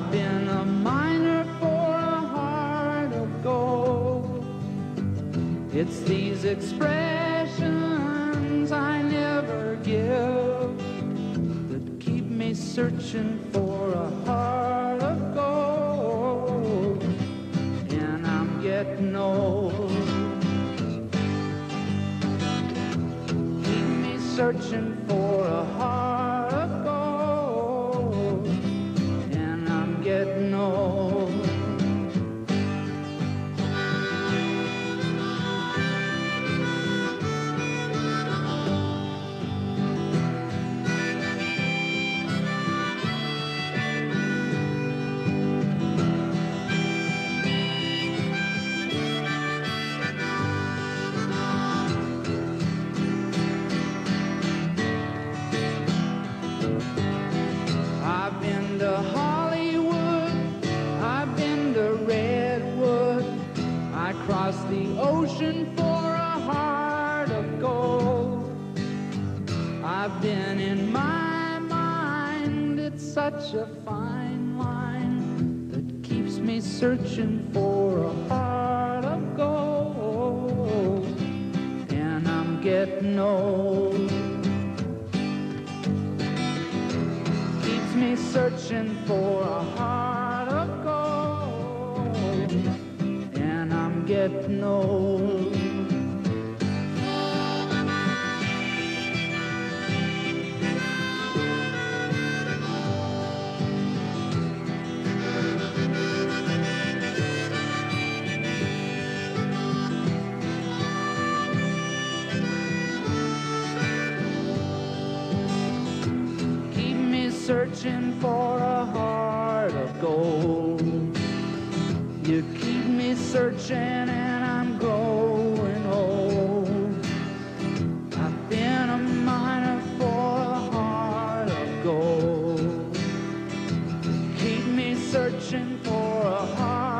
I've been a miner for a heart of gold. It's these expressions I never give that keep me searching for a heart of gold. And I'm getting old. Keep me searching such a fine line that keeps me searching for a heart of gold. And I'm getting old. keeps me searching for a heart of gold, and I'm getting old. Searching for a heart of gold. You keep me searching and I'm growing old. I've been a miner for a heart of gold. Keep me searching for a heart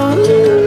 Day